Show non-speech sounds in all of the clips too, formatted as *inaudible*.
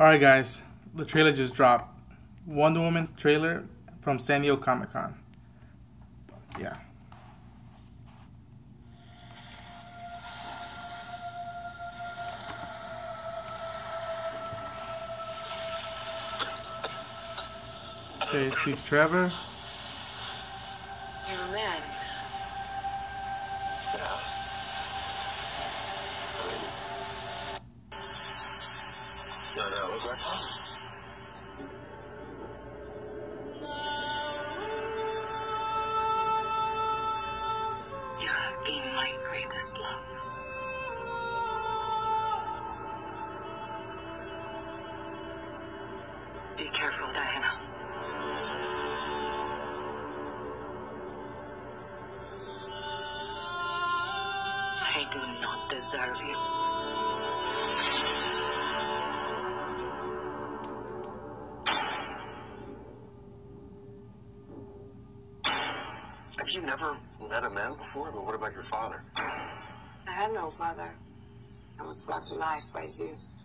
Alright, guys, the trailer just dropped. Wonder Woman trailer from San Diego Comic Con. Yeah. Okay, Steve Trevor. You're a man. Yeah. Careful, Diana. I do not deserve you. Have you never met a man before? But what about your father? I had no father. I was brought to life by Zeus.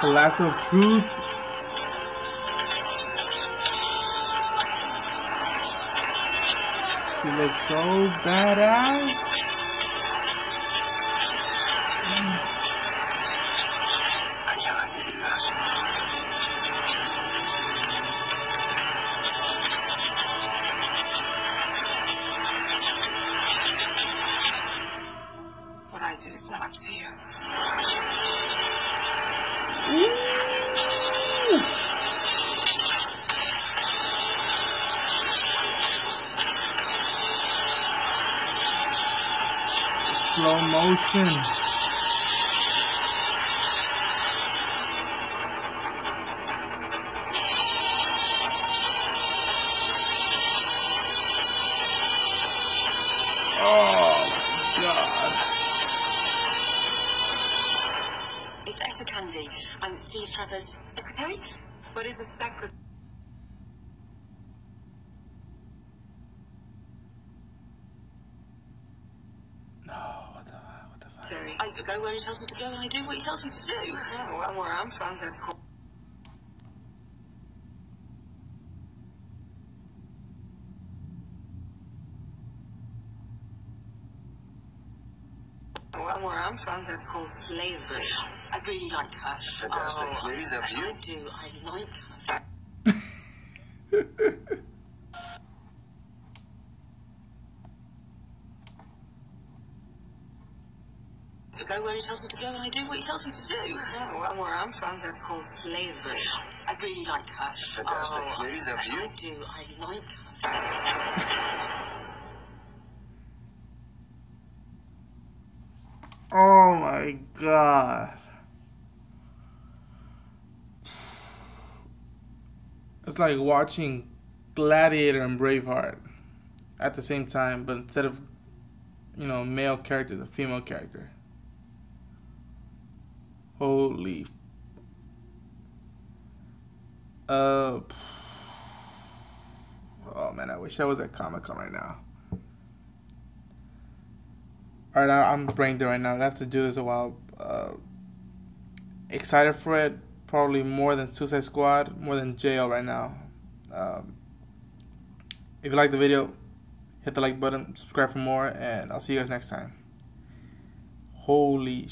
The Lasso of Truth. She looks so badass. Slow motion. God. It's Etta Candy. I'm Steve Trevor's secretary. What is a secret? No, what the what the fuck? Terry. I go where he tells me to go and I do what he tells me to do. Oh, well, where I'm from, that's called. Well, where I'm from, that's called slavery. I really like her. Fantastic. Oh, Ladies, after you. I do. I like her. *laughs* I go where he tells me to go and I do what he tells me to do. Oh, well, where I'm from, that's called slavery. I really like her. Fantastic. Oh, Ladies, after you. I do. I like her. Oh my god. It's like watching Gladiator and Braveheart at the same time, but instead of, you know, male character, the female character. Holy. Uh. Oh man, I wish I was at Comic Con right now. Alright, I- I'm brain dead right now. I have to do this a while. Uh, excited for it, probably more than Suicide Squad, more than JL right now. Um, if you like the video, hit the like button, subscribe for more, and I'll see you guys next time. Holy!